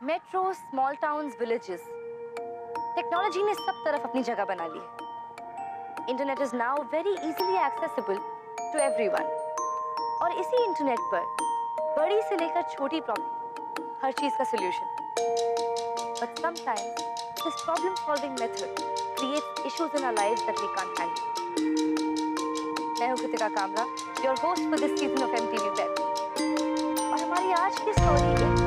Metro small towns villages technology ने सब तरफ़ अपनी जगह बना ली है। Internet is now very easily accessible to everyone और इसी इंटरनेट पर बड़ी से लेकर छोटी प्रॉब्लम हर चीज़ का solution but sometimes this problem solving method issues in our lives that we can't handle. मैं हूँ Kritika Kamra your host for this season of MTV web और हमारी आज की स्टोरी एक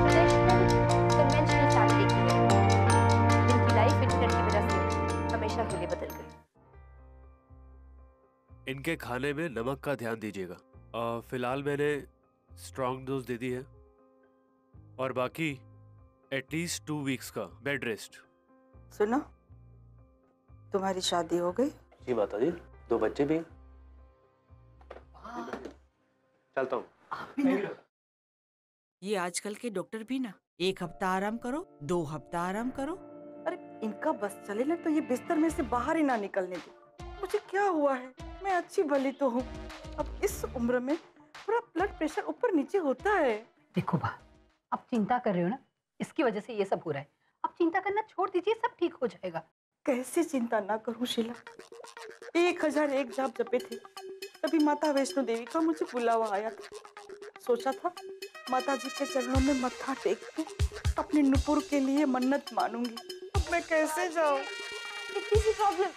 के लिए बदल गई इनके खाने में नमक का ध्यान दीजिएगा। फ़िलहाल मैंने स्ट्रॉन्ग डोज दे दी है। और बाकी एटलीस्ट टू वीक्स का बेड रेस्ट सुनो तुम्हारी शादी हो गई। जी माता जी दो बच्चे भी चलता हूँ। ये आजकल के डॉक्टर भी ना एक हफ़्ता आराम करो दो हफ़्ता आराम करो इनका बस चले ना तो ये बिस्तर में से बाहर ही ना निकलने दे। मुझे क्या हुआ है? मैं अच्छी भली तो हूँ। अब इस उम्र में पूरा ब्लड प्रेशर ऊपर नीचे होता है। देखो बा आप चिंता कर रहे हो ना? इसकी वजह से ये सब हो रहा है। आप चिंता करना छोड़ दीजिए सब ठीक हो जाएगा। कैसे चिंता ना करूँ शीला? एक हज़ार एक जाप जपे थे। तभी माता वैष्णो देवी का मुझे बुलावा आया था। सोचा था माता जी के चरणों में मत्था टेक के अपने नुपुर के लिए मन्नत मानूँगी। मैं कैसे जाऊँ? इतनी सी प्रॉब्लम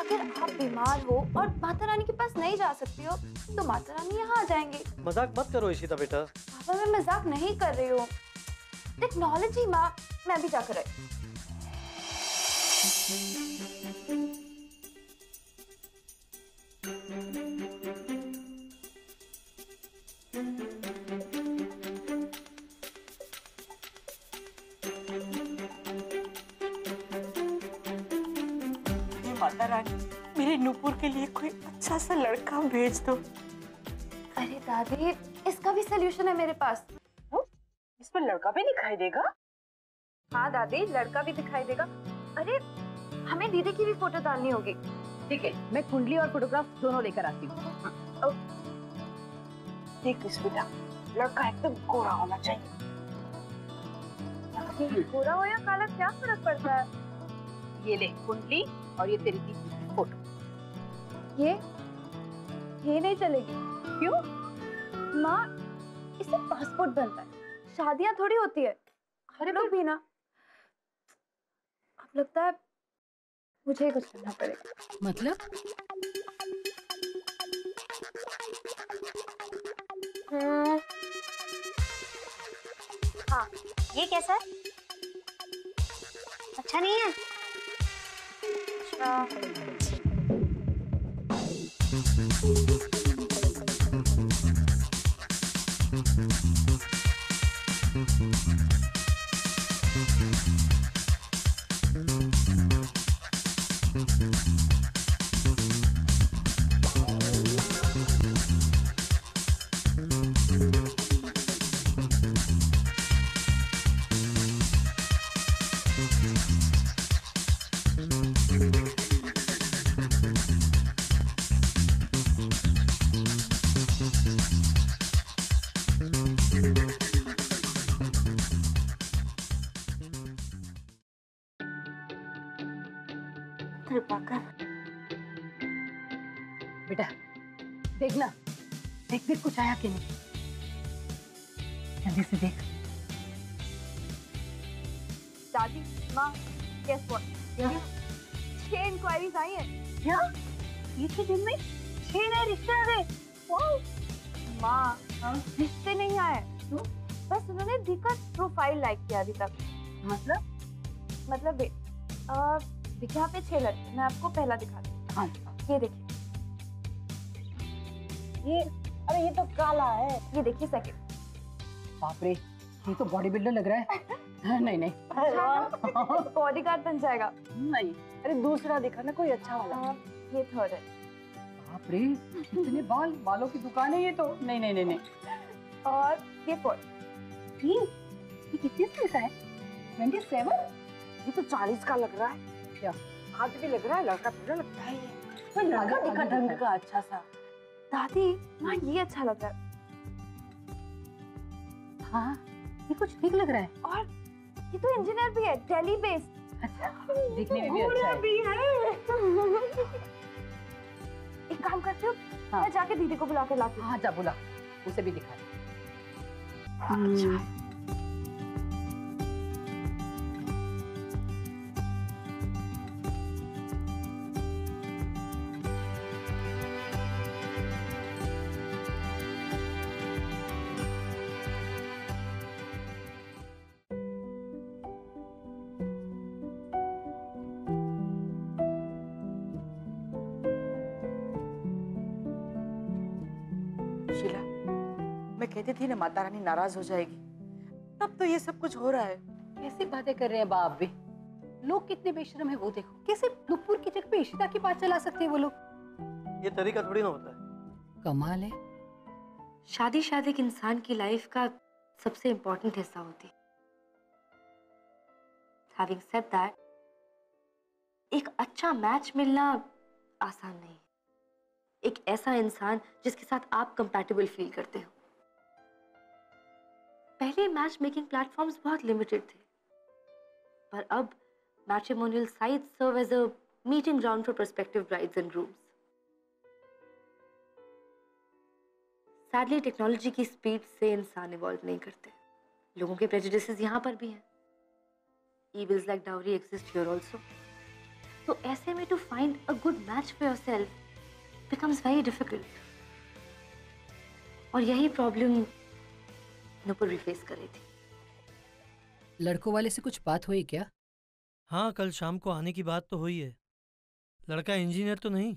अगर आप बीमार हो और माता रानी के पास नहीं जा सकती हो तो माता रानी यहाँ आ जाएँगे। मज़ाक मत करो इशिता बेटा। पापा मैं मज़ाक नहीं कर रही हूँ। टेक्नोलॉजी माँ मैं भी जाकर आई। लिए कोई अच्छा सा लड़का भेज दो। अरे दादी इसका भी सोल्यूशन है मेरे पास। इसमें लड़का भी दिखाई देगा? हाँ दादी लड़का भी दिखाई देगा। अरे हमें दीदी की भी फ़ोटो डालनी होगी। ठीक है मैं कुंडली और फोटोग्राफ दोनों लेकर आती हूँ। देख इस बेटा लड़का एकदम गोरा होना चाहिए। गोरा हो या काला क्या फ़र्क पड़ता है? ये ले कुंडली और ये तेरी ये ये नहीं चलेगी। क्यों? माँ इससे पासपोर्ट बनता है। शादियाँ थोड़ी होती है। अरे लोग भी ना। अब लगता है मुझे कुछ करना पड़ेगा। मतलब? हम्म, हाँ ये कैसा है अच्छा नहीं है? अच्छा। देख देख कुछ आया कि नहीं? जल्दी से देख। दादी माँ छह इंक्वायरीज आई हैं। क्या? एक ही दिन में छह नए रिश्ते आ गए? माँ रिश्ते नहीं आए। बस उन्होंने दी का प्रोफ़ाइल लाइक किया अभी तक। मतलब? मतलब यहाँ पे छह लड़के मैं आपको पहला दिखाती हूँ हाँ। ये देखिए। ये अरे ये तो काला है। ये देखिए सेकंड बाप रे ये तो बॉडी बिल्डर लग रहा है। नहीं नहीं। बॉडी गार्ड बन जाएगा। नहीं। अरे दूसरा दिखा ना कोई अच्छा वाला। ये थर्ड है। बाप रे इतने बाल बालों की दुकान है ये तो। नहीं नहीं नहीं नहीं। और ये फोर्थ ये ये कितने साल का है? ट्वेंटी सेवन ये तो चालीस का लग रहा है। क्या? हाथ भी लग रहा है लड़का थोड़ा लगता है ये। लड़का दिखा ढंग का अच्छा सा। दादी हाँ ये अच्छा लग रहा है। हाँ ये कुछ ठीक लग रहा है। और ये तो इंजीनियर भी है दिल्ली बेस्ड अच्छा दिखने में भी अच्छा है। भी है। एक काम करती हूँ हाँ। मैं जाके दीदी को बुला के लाती हूँ। हाँ जा बुला उसे भी दिखा अच्छा। माता रानी नाराज़ हो जाएगी। तब तो ये सब कुछ हो रहा है। कैसी बातें कर रहे हैं बाप भी लोग कितने बेशरम है वो देखो। कैसे नुपुर की जगह पे इशिता की बात चला सकते हैं वो लोग? ये तरीका थोड़ी ना होता है। कमाल है। शादी शायद एक इंसान की लाइफ का सबसे इम्पोर्टेंट हिस्सा होती है। Having said that, एक अच्छा मैच मिलना आसान नहीं है। एक ऐसा इंसान जिसके साथ आप कंपैटिबल फील करते हो। पहले मैच मेकिंग प्लेटफॉर्म्स बहुत लिमिटेड थे। पर अब matrimonial sites serve as a meeting ground for prospective brides and grooms sadly technology की स्पीड से इंसान इवॉल्व नहीं करते। लोगों के प्रेजुडिसेस यहाँ पर भी हैं। Evils like dowry exist here also तो ऐसे में to find a good match for yourself becomes very difficult और यही प्रॉब्लम नुपुर भी फेस कर रही थी। लड़कों वाले से कुछ बात हुई क्या? हाँ कल शाम को आने की बात तो हुई है। लड़का इंजीनियर तो नहीं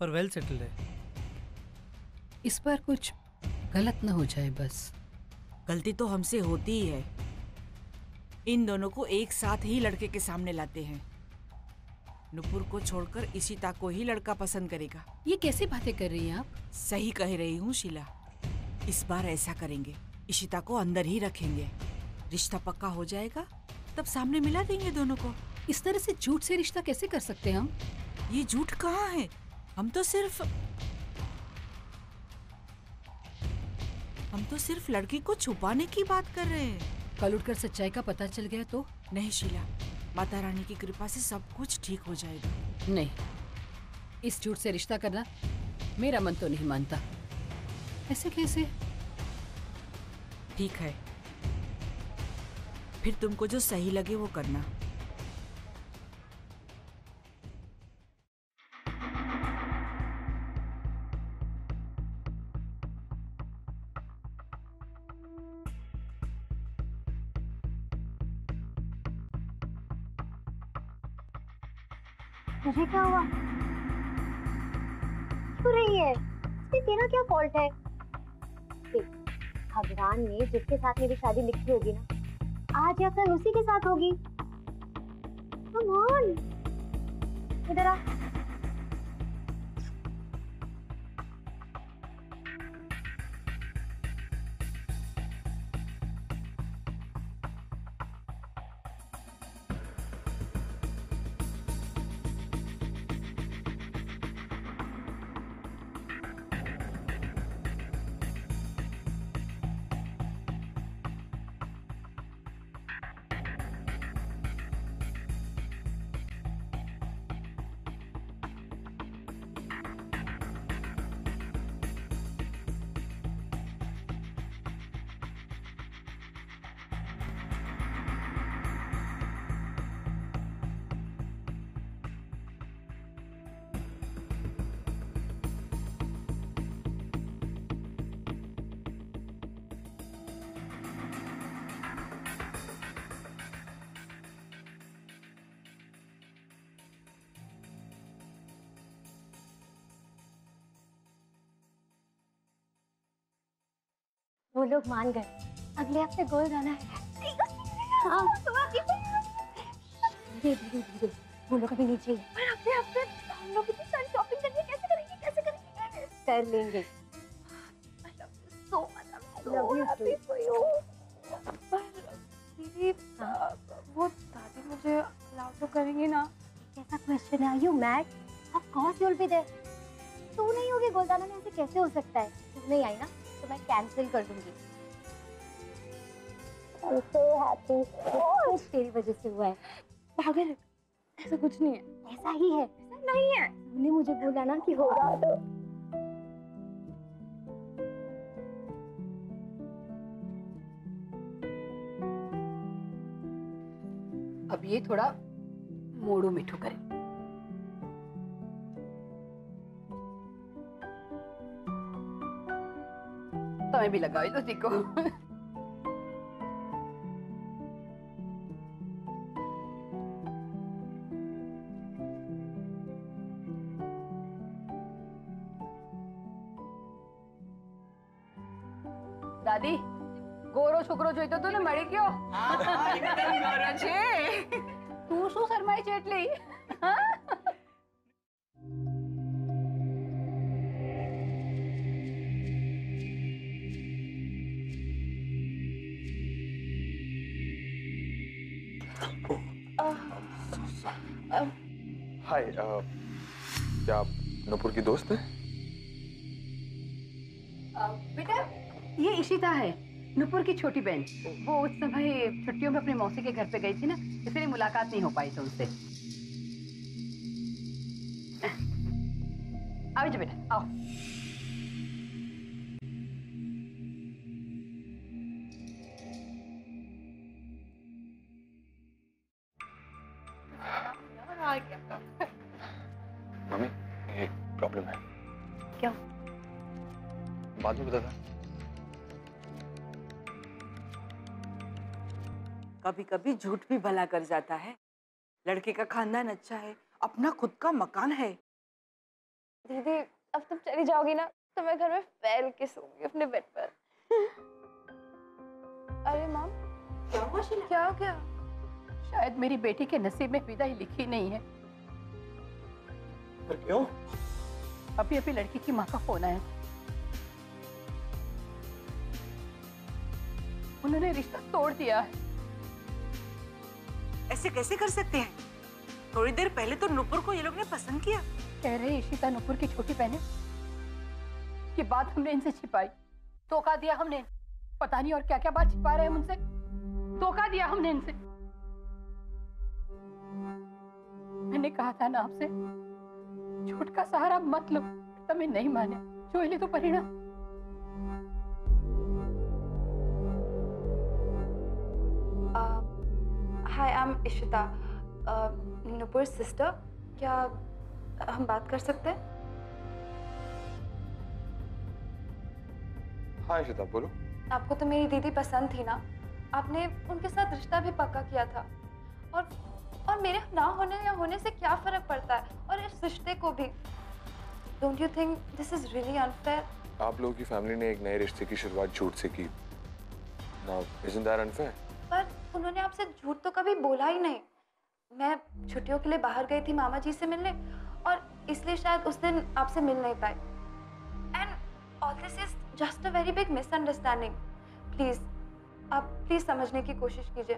पर वेल सेटल्ड है। इस बार कुछ गलत ना हो जाए बस। गलती तो हमसे होती ही है। इन दोनों को एक साथ ही लड़के के सामने लाते हैं। नुपुर को छोड़कर इशिता को ही लड़का पसंद करेगा। ये कैसी बातें कर रही हैं आप? सही कह रही हूँ शीला। इस बार ऐसा करेंगे। इशिता को अंदर ही रखेंगे। रिश्ता पक्का हो जाएगा तब सामने मिला देंगे दोनों को। इस तरह से झूठ से रिश्ता कैसे कर सकते हैं हम? ये झूठ कहाँ है? हम तो सिर्फ़ हम तो सिर्फ़ लड़की को छुपाने की बात कर रहे हैं। कल उठकर सच्चाई का पता चल गया तो? नहीं शीला। माता रानी की कृपा से सब कुछ ठीक हो जाएगा। नहीं। इस झूठ से रिश्ता करना मेरा मन तो नहीं मानता। ऐसे कैसे? ठीक है। फिर तुमको जो सही लगे वो करना। जिसके साथ मेरी शादी लिखी होगी ना, आज या कल उसी के साथ होगी। इधर आ। लोग मान गए। अगले हफ़्ते गोल जाना है। हाँ। धीरे धीरे धीरे। वो लोग अभी नीचे ही। हैं। पर अगले हफ़्ते हम लोग इतनी सारी शॉपिंग करनी है कैसे करेंगे कैसे करेंगे? कर लेंगे। दीदी वो दादी मुझे अलाउ तो करेंगी ना। कैसा क्वेश्चन है। You mad of course you will be there तू नहीं होगी गोलदाना में ऐसे कैसे हो सकता है? नहीं आई ना। तो मैं कैंसिल कर दूँगी। I'm so happy. तेरी वजह से हुआ है। पागल ऐसा कुछ नहीं है। ऐसा ही है। ऐसा नहीं है। तूने मुझे बोला ना कि होगा तो। अब ये थोड़ा मोड़ू मिठू करें। तमें भी लगा तो को दादी गोरो छोकरो जो तो तूने मरी क्यों तू शू शर्माई चेटली हाँ? नूपुर की दोस्त है? बेटा, ये इशिता है, नुपुर की छोटी बहन। वो उस समय छुट्टियों में अपने मौसी के घर पे गई थी ना, इसलिए मुलाकात नहीं हो पाई थी उनसे। आओ बेटा, आओ। कभी कभी झूठ भी भला कर जाता है। लड़के का खानदान अच्छा है अपना खुद का मकान है। दीदी अब तुम चली जाओगी ना तो मैं घर में फैल के सोऊँगी अपने बेड पर। अरे मॉम क्या हुआ क्या हो गया? शायद मेरी बेटी के नसीब में विदाई लिखी नहीं है। पर क्यों? अभी अभी लड़की की माँ का फ़ोन आया। उन्होंने रिश्ता तोड़ दिया है। ऐसे कैसे कर सकते हैं? थोड़ी देर पहले तो नुपुर को ये लोग ने पसंद किया। कह रहे ईशिता नुपुर की छोटी बहन। ये बात हमने इनसे छिपाई। धोखा दिया हमने। पता नहीं और क्या क्या बात छिपा रहे हैं उनसे। धोखा दिया हमने इनसे। मैंने कहा था ना आपसे झूठ का सहारा मत लो तुम्हें नहीं माने। जो ले तो परिणाम। आप hi I am Ishita Nupur sister क्या हम बात कर सकते हैं? हाँ इशिता बोलो। आपको तो मेरी दीदी पसंद थी ना? आपने उनके साथ रिश्ता भी पक्का किया था। और और मेरे ना होने या होने से क्या फ़र्क पड़ता है? और इस रिश्ते को भी। Don't you think this is really unfair आप लोगों की फैमिली ने एक नए रिश्ते की शुरुआत झूठ से की। नाउ इजंट दैट अनफेयर पर उन्होंने आपसे झूठ तो कभी बोला ही नहीं। मैं छुट्टियों के लिए बाहर गई थी मामा जी से मिलने और इसलिए शायद उस दिन आपसे मिल नहीं पाई and all this is just a very big misunderstanding please आप प्लीज़ समझने की कोशिश कीजिए।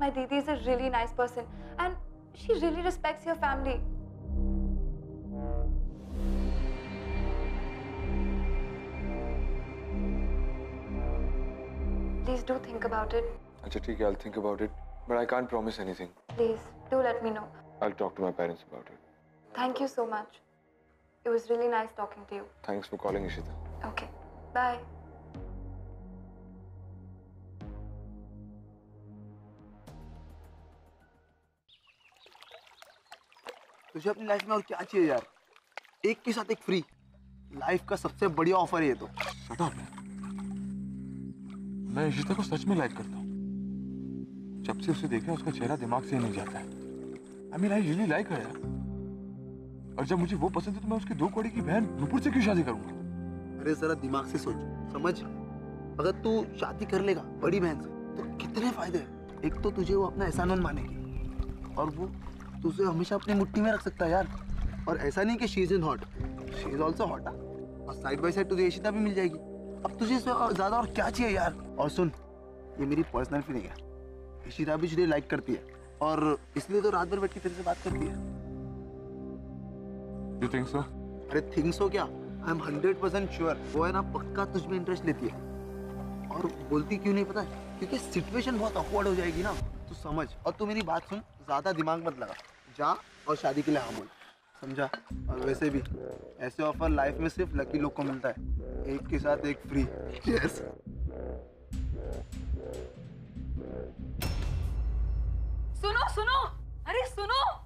माय दीदी is a really nice person and she really respects your family please do think about it अच्छा ठीक है I think about it but I can't promise anything Please do let me know. I talk to my parents about it Thank you so much. It was really nice talking to you. Thanks for calling Ishita Okay. Bye. तुझे अपनी life में और क्या चाहिए यार एक के साथ एक फ्री लाइफ का सबसे बढ़िया ऑफ़र है ये तो शट अप मैं इशिता को सच में लाइक करता हूँ जब से उसे देखा, उसका चेहरा दिमाग से नहीं जाता है। I mean I really like है और जब मुझे वो पसंद है तो मैं उसकी दो कौड़ी की बहन नुपुर से क्यों शादी करूँगा? अरे, जरा दिमाग से सोच, समझ। अगर तू शादी कर लेगा, बड़ी बहन से तो कितने फ़ायदे हैं? एक तो तुझे वो अपना एहसानंद मानेगी, और वो तुझे हमेशा अपनी मुट्ठी में रख सकता है, यार। और ऐसा नहीं कि she is in hot she is also hot और साइड बाय साइड तुझे इशिता भी मिल जाएगी। अब तुझे और ज़्यादा और क्या चाहिए, यार? और सुन, ये मेरी पर्सनल फीलिंग है। इशिता भी तुझे लाइक करती है और इसलिए तो रात भर बैठ के तेरे से बात करती है। यू थिंक सो अरे थिंक सो क्या? I am hundred percent sure वो है ना पक्का तुझ में इंटरेस्ट लेती है। और बोलती क्यों नहीं पता? क्योंकि सिचुएशन बहुत ऑकवर्ड हो जाएगी ना। तू समझ। और तू मेरी बात सुन। ज़्यादा दिमाग मत लगा। जा और शादी के लिए हाँ बोल। समझा? और वैसे भी ऐसे ऑफ़र लाइफ में सिर्फ़ लकी लोग को मिलता है। एक के साथ एक फ्री यस सुनो सुनो। अरे सुनो।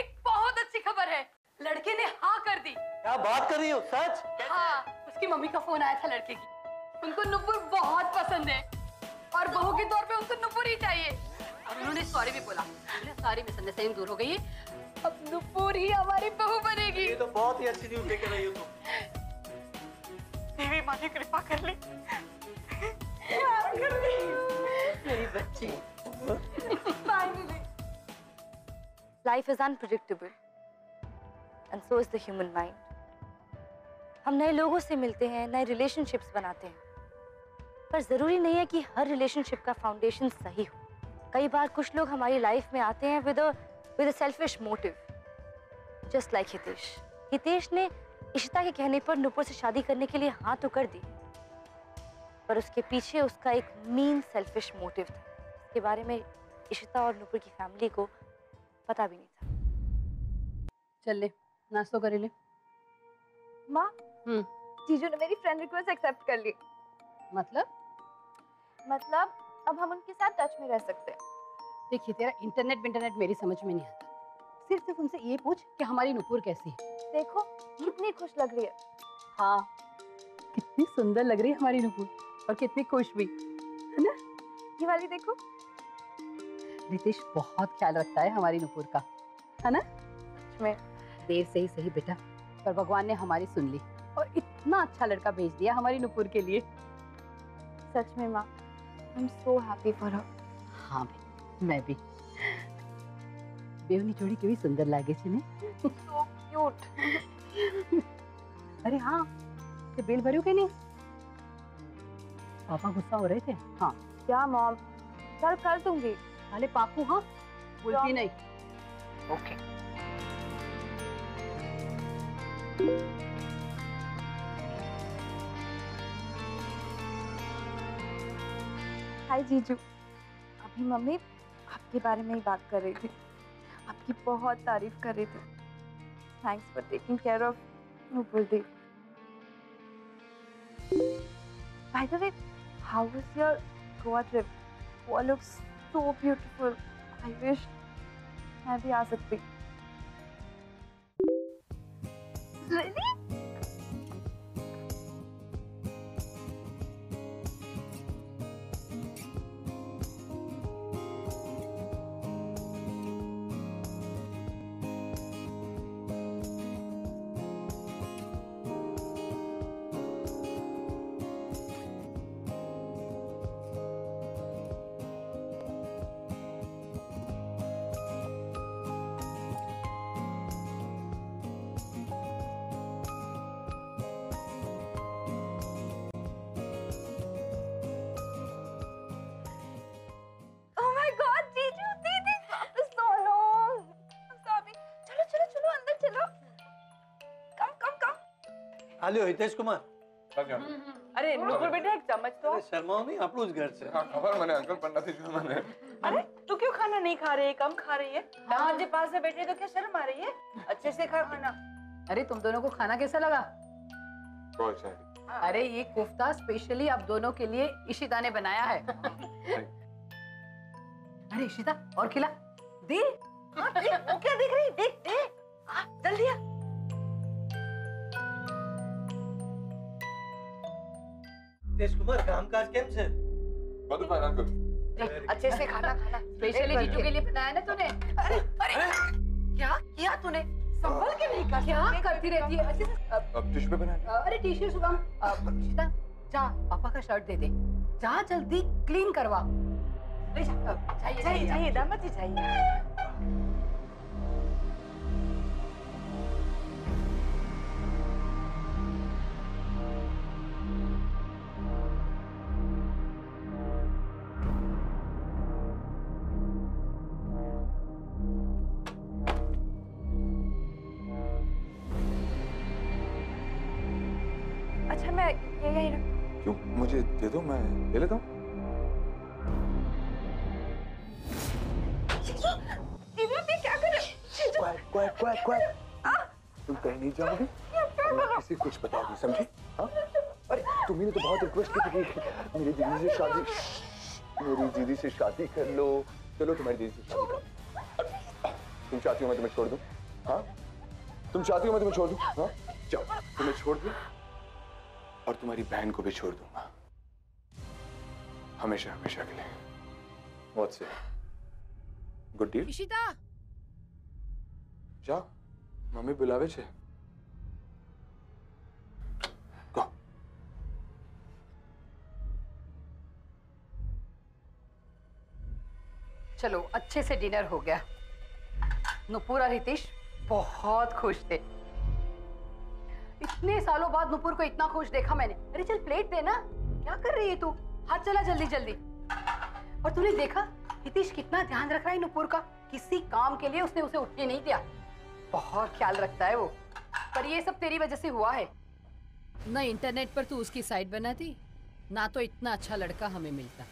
एक बहुत अच्छी खबर है। लड़के ने हाँ कर दी। क्या बात कर रही हो सच? हाँ उसकी मम्मी का फ़ोन आया था लड़के की। उनको नुपुर बहुत पसंद है। और बहू के तौर पे उनको नुपुर ही चाहिए। और उन्होंने सॉरी भी बोला। सारी मिसअंडरस्टैंडिंग दूर हो गई है। अब नुपुर ही हमारी बहू बनेगी। ये तो बहुत ही अच्छी न्यूज़ लेकर आई हो तुम। देवी माँ ने कृपा कर ली। मेरी बच्ची। Life is unpredictable, and so is the human mind. हम नए लोगों से मिलते हैं नए रिलेशनशिप्स बनाते हैं। पर ज़रूरी नहीं है कि हर रिलेशनशिप का फाउंडेशन सही हो। कई बार कुछ लोग हमारी लाइफ में आते हैं with with selfish motive just like Hitesh. Hitesh ने इशिता के कहने पर नुपुर से शादी करने के लिए हाँ तो कर दी पर उसके पीछे उसका एक मीन सेल्फिश मोटिव था। इसके बारे में इशिता और नुपुर की फैमिली को पता भी नहीं था। चल ले नाश्तो कर ले। माँ? हम्म। जीजू ने मेरी फ्रेंड रिक्वेस्ट एक्सेप्ट कर ली। मतलब? मतलब अब हम उनके साथ टच में रह सकते हैं। देखिए तेरा इंटरनेट इंटरनेट मेरी समझ में नहीं आता। सिर्फ़ सिर्फ़ उनसे ये पूछ कि हमारी नुपुर कैसी है। देखो कितनी खुश लग रही है। हाँ। कितनी सुंदर लग रही है हमारी नुपुर और कितनी खुश भी है ना? ये वाली देखो। नितिश बहुत ख्याल रखता है हमारी नुपुर का है ना? मैं। देर से ही सही बेटा पर भगवान ने हमारी सुन ली और इतना अच्छा लड़का भेज दिया हमारी नुपुर के लिए। सच में माँ I am so happy for her हाँ भी मैं भी। બેવની જોડી કેવી सुंदर लगे છે ने સો ક્યુટ अरे हाँ તે બિલ भरियो के नहीं? पापा गुस्सा हो रहे थे? हाँ। क्या मॉम सर कर दूँगी। अरे पापू हाँ? बोलती नहीं। ओके। हाय जीजू। अभी मम्मी आपके बारे में ही बात कर रही थी। आपकी बहुत तारीफ़ कर रही थी। Thanks for taking care of Nupur By the way, how was your Goa trip? Goa looks so beautiful. I wish मैं भी आ सकती. હાલ્યો હિતેશ કુમાર અરે નુપુર બેટા એક ચમચ તો અરે શર્માઓ નહીં આપણું જ ઘર છે ખબર મને અંકલ પણ નથી જોયું મને अरे तू क्यों खाना नहीं खा रही है कम खा रही है दामाद जी पास में बैठे तो क्या शर्म आ रही है अच्छे से खा खाना अरे तुम दोनों को खाना कैसा लगा बहुत अच्छा है अरे ये कोफ्ता स्पेशली आप दोनों के लिए इशिता ने बनाया है अरे इशिता और खिला दे हाँ, देख, वो क्या देख रही देख देख हाँ, जल्दी आ હિતેશ કુમાર કામકાજ કેમ છે બધું fine, અંકલ अच्छे से खाना खाना स्पेशली एक जीजू के लिए बनाया ना तूने अरे अरे क्या किया तूने संभल के नहीं कर क्या करती रहती है अच्छे से अब, अब टिश्यू पेपर है अरे टी शर्ट सुगम इशिता जा पापा का शर्ट दे दे जा जल्दी क्लीन करवा ले जा, अब, चाहिए चाहिए चाहिए दामाद जी चाहिए मैं ये यही रख क्यों? मुझे दे दो मैं ले लेता हूँ। तुम कहीं नहीं जाओगी? किसी कुछ बताऊँगी समझी? हाँ? अरे तुम्ही तो बहुत रिक्वेस्ट की थी मेरी दीदी से शादी मेरी दीदी से शादी कर लो। चलो तुम्हारी दीदी से शादी करो तुम चाहती हो मैं तुम्हें छोड़ दूँ? हाँ? तुम चाहती हो मैं तुम्हें छोड़ दूँ? हाँ? जाओ तुम्हें छोड़ दूँ? और तुम्हारी बहन को भी छोड़ दूंगा हमेशा हमेशा के लिए what's it good deal Ishita જાઓ મમ્મી બોલાવે છે ગો चलो अच्छे से डिनर हो गया नुपुर और रितेश बहुत खुश थे इतने सालों बाद नुपुर को इतना खुश देखा मैंने। अरे चल प्लेट देना क्या कर रही है तू? हाथ चला जल्दी जल्दी। और तूने देखा, हितेश कितना ध्यान रख रहा है नुपुर का? किसी काम के लिए उसने उसे उठने नहीं दिया। बहुत ख्याल रखता है वो। पर ये सब तेरी वजह से हुआ है। न इंटरनेट पर तू उसकी साइट बनाती, ना तो इतना अच्छा लड़का हमें मिलता।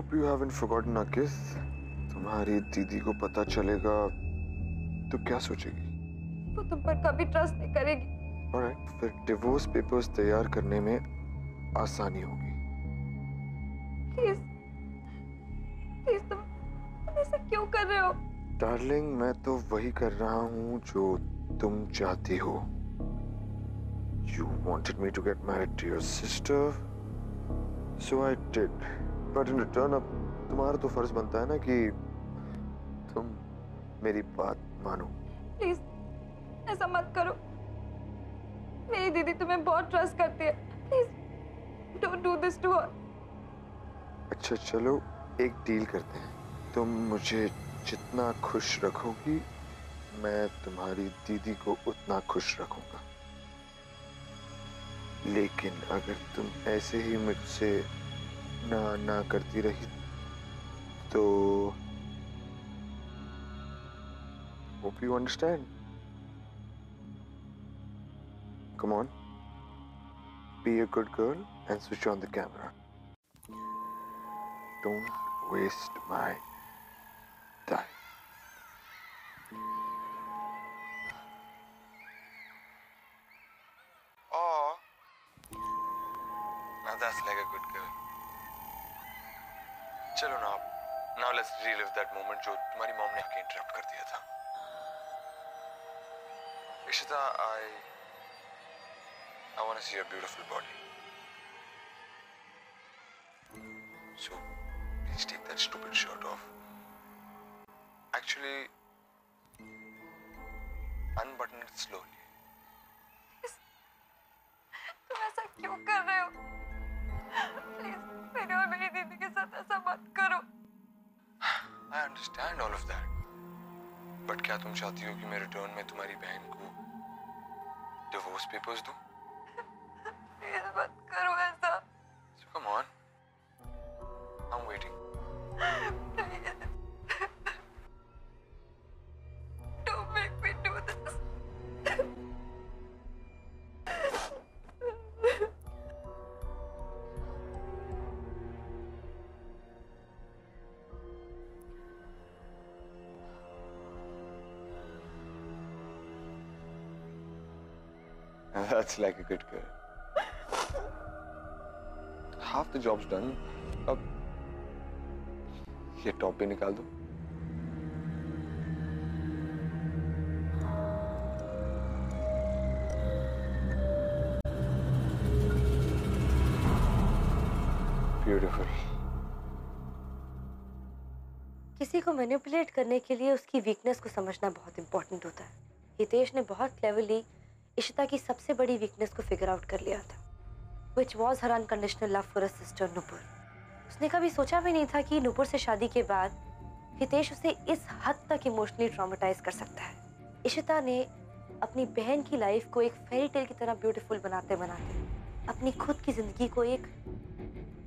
Hope you haven't forgotten our kiss. तुम्हारी दीदी को पता चलेगा तो क्या सोचेगी? वो तुम पर कभी ट्रस्ट नहीं करेगी। Alright, फिर डिवोर्स पेपर्स तैयार करने में आसानी होगी। प्लीज़ प्लीज़ तुम तुम ऐसा क्यों कर रहे हो? डार्लिंग मैं तो वही कर रहा हूँ जो तुम चाहती हो। You wanted me to get married to your sister, so I did. But in return अब तुम्हारा तो फ़र्ज़ बनता है ना कि तुम मेरी बात मानो। प्लीज़ ऐसा मत करो। मेरी दीदी तुम्हें बहुत ट्रस्ट करती है। Please don't do this to her अच्छा चलो एक डील करते हैं। तुम मुझे जितना खुश रखोगी मैं तुम्हारी दीदी को उतना खुश रखूँगा। लेकिन अगर तुम ऐसे ही मुझसे ना ना करती रही तो hope you understand come on be a good girl and switch on the camera don't waste my relive that moment जो तुम्हारी मॉम ने आके इंटरप्ट कर दिया था Ishita want to see your beautiful body. So please take that stupid shirt off. Actually, unbutton it slowly. तुम ऐसा क्यों कर रहे हो प्लीज़ मेरे और मेरी दीदी के साथ ऐसा मत करो I understand all of that but क्या तुम चाहती हो कि मैं रिटर्न में तुम्हारी बहन को डिवोर्स पेपर्स दूँ? प्लीज़ मत That's like a good girl. Half the job's done. अब ये टॉप भी निकाल दो Beautiful. किसी को मैनिपुलेट करने के लिए उसकी वीकनेस को समझना बहुत इंपॉर्टेंट होता है हितेश ने बहुत क्लेवरली इशिता की सबसे बड़ी वीकनेस को फिगर आउट कर लिया था which was her unconditional love for sister Nupur उसने कभी सोचा भी नहीं था कि नुपुर से शादी के बाद हितेश उसे इस हद तक इमोशनली ट्रॉमेटाइज कर सकता है। इशिता ने अपनी बहन की लाइफ को एक फेरी टेल की तरह ब्यूटीफुल बनाते बनाते अपनी खुद की ज़िंदगी को एक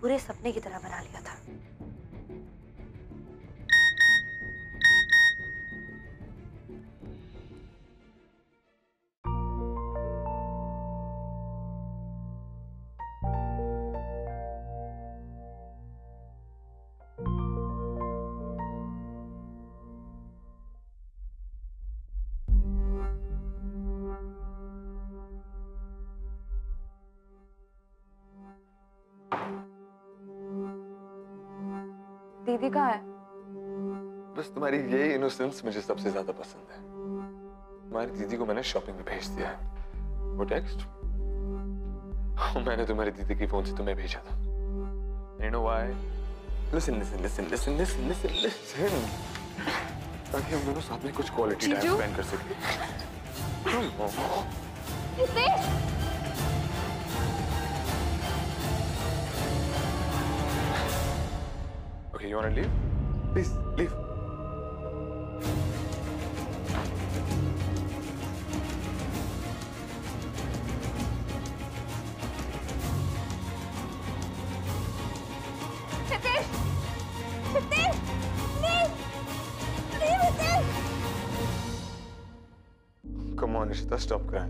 बुरे सपने की तरह बना लिया था। कहाँ है? बस तुम्हारी ये इनोसेंस मुझे सबसे ज़्यादा पसंद है। तुम्हारी दीदी को मैंने शॉपिंग में भेज दिया है। वो टेक्स्ट मैंने तुम्हारी दीदी की फ़ोन से तुम्हें भेजा था। You know why? Listen, listen, listen, listen, listen, listen, listen. ताकि हम दोनों साथ में कुछ क्वालिटी टाइम स्पेंड कर सकें। Come okay you want to leave? Please leave. Stop करें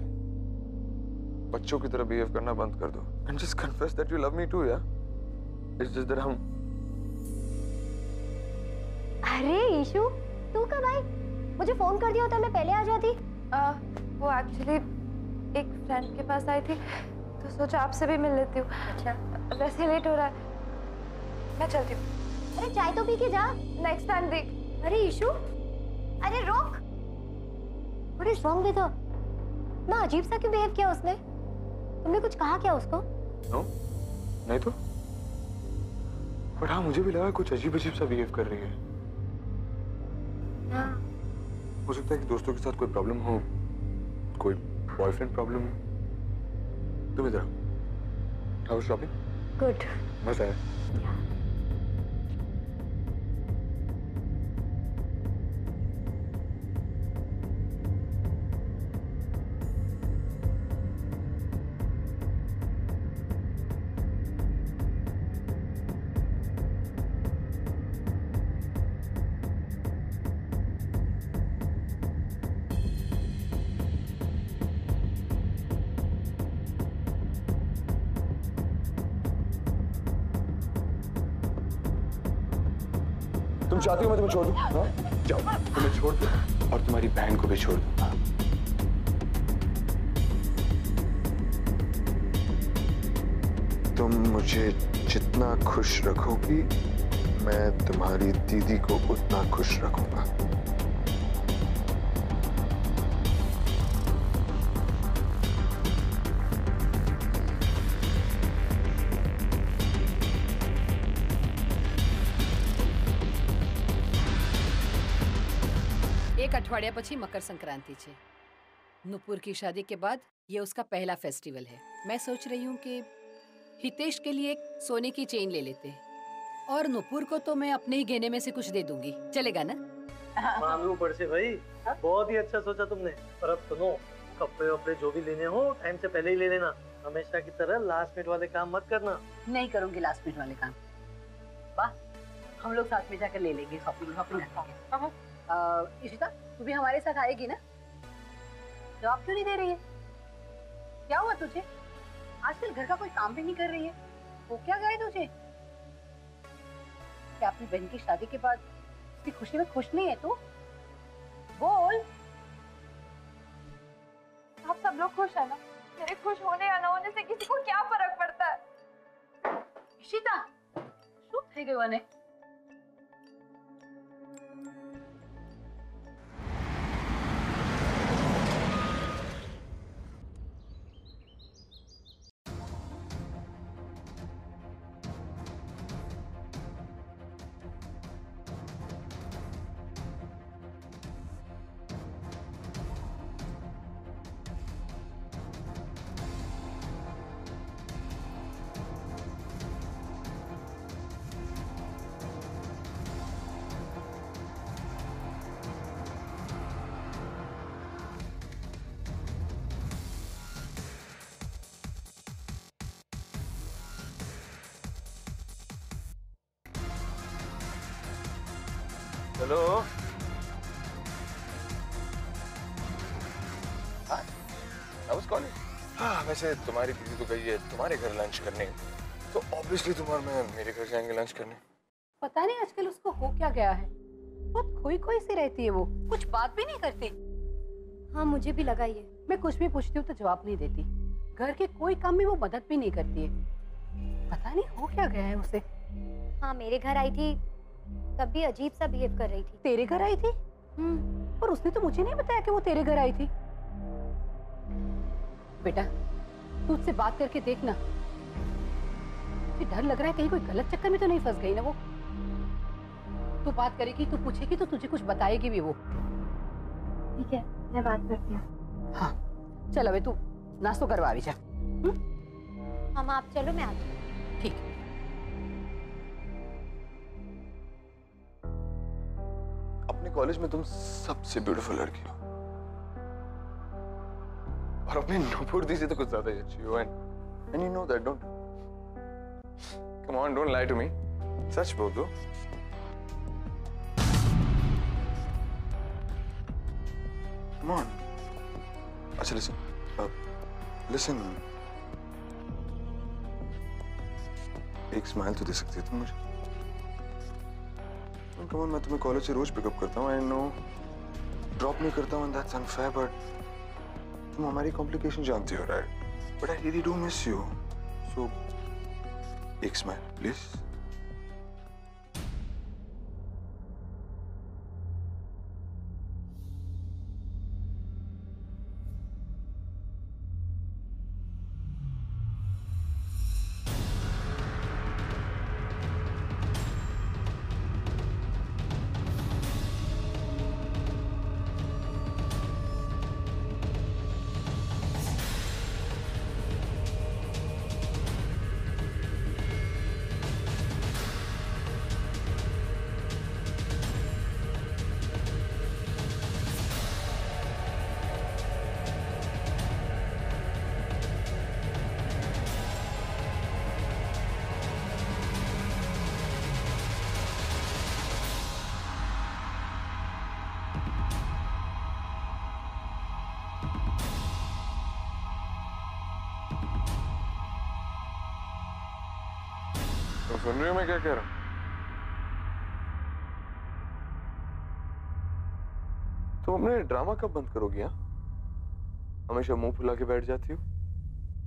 बच्चों की तरह बिहेव करना बंद कर दो। And just confess that you love me too या इट्स जस्ट दैट हम अरे ईशु तू कब आई? मुझे फ़ोन कर दिया होता मैं पहले आ जाती। आ, वो एक्चुअली एक फ्रेंड के पास आई थी तो सोचा आपसे भी मिल लेती हूँ। अच्छा। वैसे लेट हो रहा है। मैं चलती हूँ। अरे चाय तो पी के जा। नेक्स्ट टाइम देख। अरे ईशु अरे रोक। व्हाट इज़ रॉन्ग विद ना अजीब सा क्यों बिहेव किया उसने? तुमने कुछ कहा क्या उसको? नो नहीं तो? बट हाँ मुझे भी लगा कुछ अजीब अजीब सा बिहेव कर रही है। हाँ सकता है कि दोस्तों के साथ कोई प्रॉब्लम हो कोई बॉयफ्रेंड प्रॉब्लम तुम इधर आओ। शॉपिंग गुड मज़ा आया। चाहती हो मैं तुम्हें छोड़ दूँ। हाँ? जाओ, तुम्हें छोड़ दो और तुम्हारी बहन को भी छोड़ दो। तुम मुझे जितना खुश रखोगी, मैं तुम्हारी दीदी को उतना खुश रखूँगा। એક અઠવાડિયા પછી મકર संक्रांति છે नुपुर की शादी के बाद ये उसका पहला फेस्टिवल है मैं सोच रही हूँ कि हितेश के लिए एक सोने की चेन ले लेते हैं और नुपुर को तो मैं अपने ही गहने में से कुछ दे दूंगी चलेगा ना मान लो पड़ से भाई बहुत ही अच्छा सोचा तुमने पर अब सुनो कपड़े वपड़े जो भी लेने हो टाइम से पहले ही ले लेना हमेशा की तरह लास्ट मिनट वाले काम मत करना नहीं करूंगी लास्ट मिनट वाले काम वाह हम लोग साथ में जाकर ले लेंगे शॉपिंग शॉपिंग करेंगे अ, इशिता, तू भी हमारे साथ आएगी ना? जवाब क्यों नहीं दे रही है? क्या हुआ तुझे? आजकल घर का कोई काम भी नहीं कर रही है। वो क्या गए तुझे? क्या अपनी बहन की शादी के बाद उसकी खुशी में खुश नहीं है तू? बोल। आप सब लोग खुश है ना? मेरे खुश होने या ना होने से किसी को क्या फ़र्क पड़ता है? इशिता शुभ है गए हेलो। आई वाज हाँ वैसे तुम्हारी दीदी तो गई है तुम्हारे घर लंच करने। तो ऑब्वियसली तुम और मैं मेरे घर जाएँगे लंच करने। पता नहीं आजकल उसको हो क्या गया है? बहुत खोई खोई सी रहती है वो। कुछ बात भी नहीं करती। हाँ मुझे भी लगा ये। मैं कुछ भी पूछती हूँ तो जवाब नहीं देती। घर के कोई काम में वो मदद भी नहीं करती है। पता नहीं हो क्या गया है उसे। हाँ मेरे घर आई थी तब भी अजीब सा बिहेव कर रही थी। तेरे घर आई थी? हम्म। पर उसने तो मुझे नहीं बताया कि वो तेरे घर आई थी। बेटा तू उससे बात करके देखना मुझे डर लग रहा है कहीं कोई गलत चक्कर में तो नहीं फंस गई ना वो। तू बात करेगी तू पूछेगी तो तुझे कुछ बताएगी भी वो। ठीक है मैं बात करती हूँ। हाँ। चल अबे तू नाश्तो करवा भी जा। हम आप चलो मैं आती हूँ। ठीक। अपने कॉलेज में तुम सबसे ब्यूटीफुल लड़की हो। और अपनी नूपुर दी से तो कुछ ज़्यादा ही अच्छी हो and and you know that don't come on don't lie to me सच बोल। दो कम ऑन अच्छा लिसन लिसन एक स्माइल तो दे सकती है तुम मुझे? कम ऑन मैं तुम्हें कॉलेज से रोज पिकअप करता हूँ आई नो ड्रॉप नहीं करता हूँ दैट्स अनफेयर बट तुम हमारी कॉम्प्लिकेशन जानती हो right but I really do miss you so एक स्माइल प्लीज़ सुन रही हो मैं क्या कह रहा हूँ। तुम अपने ड्रामा कब बंद करोगी हाँ? हमेशा मुँह फुला के बैठ जाती हो,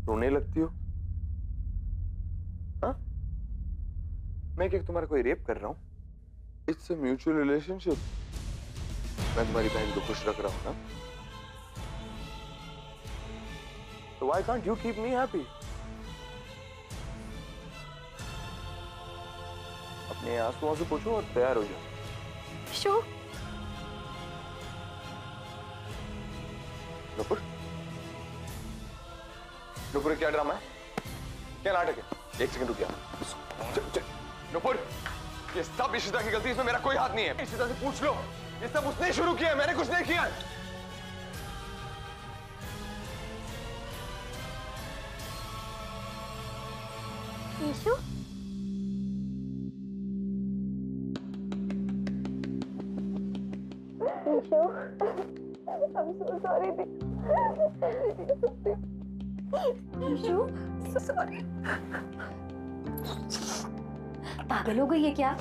रोने लगती हो। हाँ? मैं क्या तुम्हारा कोई रेप कर रहा हूँ? It's a mutual relationship. मैं तुम्हारी बहन को खुश रख रहा हूँ ना तो why can't you keep me happy? अपने आंसुओं से पूछो और तैयार हो जाओ। शो नुपुर? नुपुर क्या ड्रामा है? क्या नाटक है? एक सेकंड रुक जा च- च- नुपुर ये सब इशिता की गलती इसमें मेरा कोई हाथ नहीं है। इशिता से पूछ लो। ये सब उसने शुरू किया है मैंने कुछ नहीं किया Ishu I'm so sorry. Ishu sorry पागल हो गई है क्या?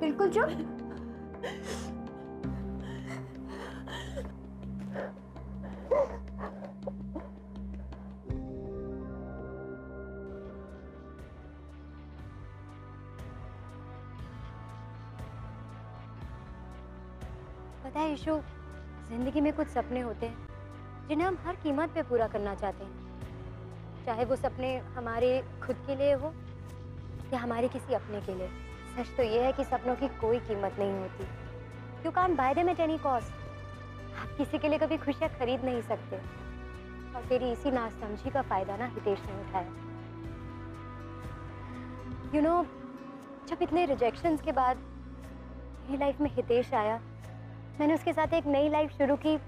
बिल्कुल चुप। कुछ सपने होते हैं, जिन्हें हम हर कीमत पे पूरा करना चाहते हैं। चाहे वो सपने हमारे खुद के लिए हो या हमारे किसी अपने के लिए। सच तो ये है कि सपनों की कोई कीमत नहीं होती। You can buy them at any cost आप किसी के लिए कभी खुशियाँ खरीद नहीं सकते। और तेरी इसी नासमझी का फ़ायदा ना हितेश ने उठाया। यू नो जब इतने रिजेक्शंस के बाद मेरी लाइफ में हितेश आया, मैंने उसके साथ एक नई लाइफ शुरू की।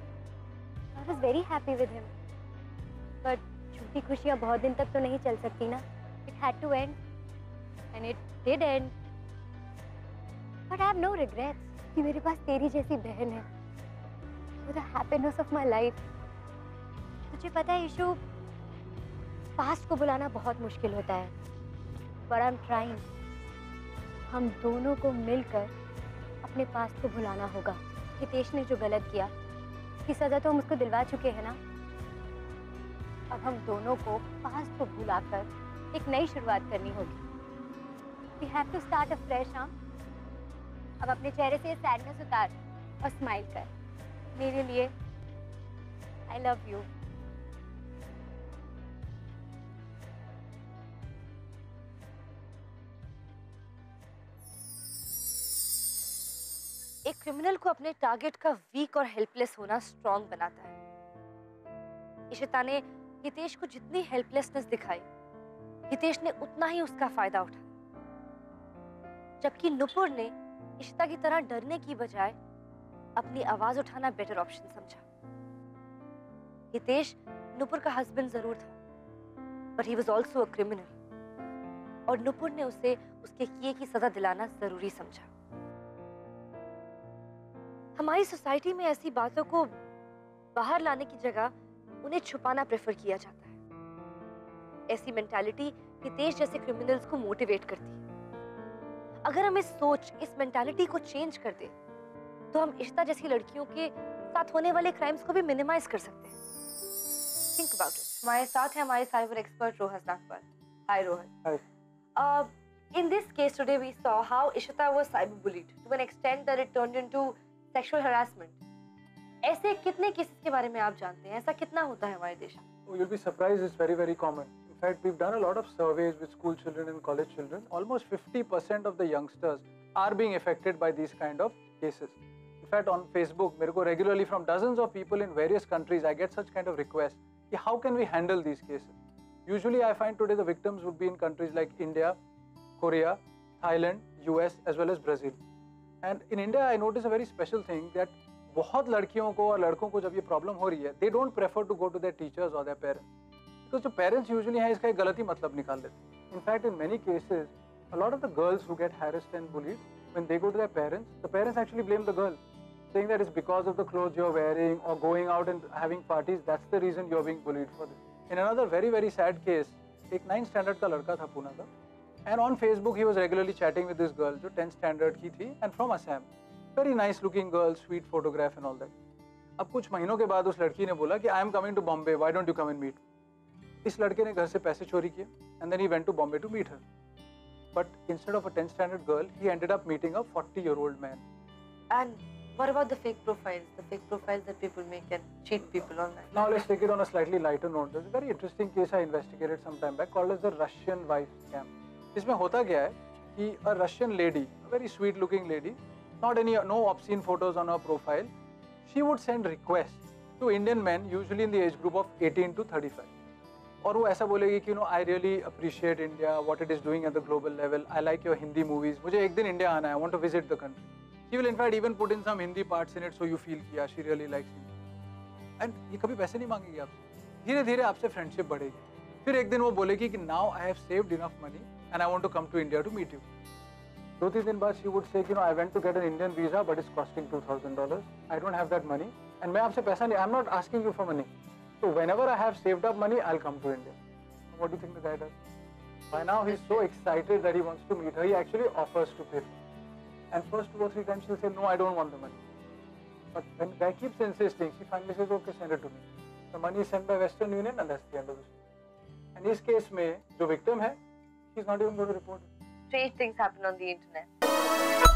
I was very happy with him but झूठी खुशियाँ बहुत दिन तक तो नहीं चल सकती ना। It had to end end it did end but I have no regrets कि मेरे पास तेरी जैसी बहन है। The happiness of my life तुझे पता है, यशु, पास्ट को बुलाना बहुत मुश्किल होता है। आई एम ट्राइंग हम दोनों को मिलकर अपने पास्ट को भुलाना होगा। हितेश ने जो गलत किया उसकी सजा तो हम उसको दिलवा चुके हैं ना? अब हम दोनों को पास्ट को भुलाकर एक नई शुरुआत करनी होगी। We have to start a fresh हम अब अपने चेहरे से सैडनेस उतार और स्माइल कर। मेरे लिए आई लव यू एक क्रिमिनल को अपने टारगेट का वीक और हेल्पलेस होना स्ट्रांग बनाता है। इशिता ने हितेश को जितनी हेल्पलेसनेस दिखाई, हितेश ने उतना ही उसका फ़ायदा उठाया। जबकि नुपुर ने इशिता की तरह डरने की बजाय अपनी आवाज़ उठाना बेटर ऑप्शन समझा। हितेश नुपुर का हस्बैंड ज़रूर था but he was also a criminal और नुपुर ने उसे उसके किए की सजा दिलाना ज़रूरी समझा। हमारी सोसाइटी में ऐसी बातों को बाहर लाने की जगह उन्हें छुपाना प्रेफर किया जाता है। ऐसी मेंटालिटी हितेश जैसे क्रिमिनल्स को मोटिवेट करती है। अगर हम इस सोच इस मेंटालिटी को चेंज कर दे तो हम इश्ता जैसी लड़कियों के साथ होने वाले क्राइम्स को भी मिनिमाइज कर सकते हैं। थिंक अबाउट इट हमारे साथ है हमारे cyber expert Rohan Nagpal. Hi Rohan. Hi. Uh, in this case today we saw how Ishita was cyberbullied to an extent that it turned sexual harassment. ऐसे कितने केसेस के बारे में आप जानते हैं ऐसा कितना होता है हमारे देश में Oh, you'll be surprised, it's very, very common. In fact, we've done a lot of surveys with school children and college children. Almost 50% of the youngsters are being affected by these kind of cases. In fact, on Facebook, मेरे को regularly from dozens of people in various countries, I get such kind of requests. कि How can we handle these cases? Usually, I find today the victims would be in countries like India, Korea, Thailand, US, as well as Brazil. And in India I notice a very special thing that बहुत लड़कियों को और लड़कों को जब ये problem हो रही है they don't prefer to go to their teachers और दैर पेरेंट्स बिकॉज़ जो पेरेंट्स यूजली हैं, इसका एक गलत ही मतलब निकाल देते हैं. In fact in many cases a lot of the girls who get harassed and bullied when they go to their parents the parents actually blame the girl saying that is because of the clothes you are wearing और going out and having parties that's the reason you are being bullied for this in another very very sad case एक ninth standard का लड़का था पूना का and on Facebook he was regularly chatting with this girl जो tenth standard की थी and from Assam very nice looking girl sweet photograph and all that अब कुछ महीनों के बाद उस लड़की ने बोला कि I am coming to Bombay why don't you come and meet इस लड़के ने घर से पैसे चोरी किए and then he went to Bombay to meet her but instead of a tenth standard girl he ended up meeting a 40 year old man and what about the fake profiles the fake profiles that people make and cheat people online Now let's take it on a slightly lighter note. There's a very interesting case I investigated some time back called as the Russian wife scam. इसमें होता क्या है कि a Russian lady, a very sweet looking lady, not any no obscene photos on her profile, she would send requests to Indian men usually in the age group of 18 to 35. और वो ऐसा बोलेगी कि no I really appreciate India what it is doing at the global level I like your Hindi movies मुझे एक दिन India आना है. Want to visit the country she will in fact even put in some Hindi parts in it so you feel किया she really likes and ये कभी पैसे नहीं मांगेगी आपसे। धीरे धीरे आपसे फ्रेंडशिप बढ़ेगी। फिर एक दिन वो बोलेगी कि now I have saved enough money And I want to come to India to meet you दो तीन दिन बाद शी वुड से कि no I went to get an Indian visa but is costing two thousand dollars I don't have that money and मैं आपसे पैसा नहीं I am not asking you for money So whenever I have saved up money, I'll come to India. What do you think the guy does? By now he's so excited that he wants to meet her. He actually offers to pay. And first two or three times she'll say, no, I don't want the money. But when the guy keeps insisting, she finally says, okay, send it to me. The money is sent by Western Union and that's the end of the story. And इस case में जो victim है, he's not even going to report it. strange things happen on the internet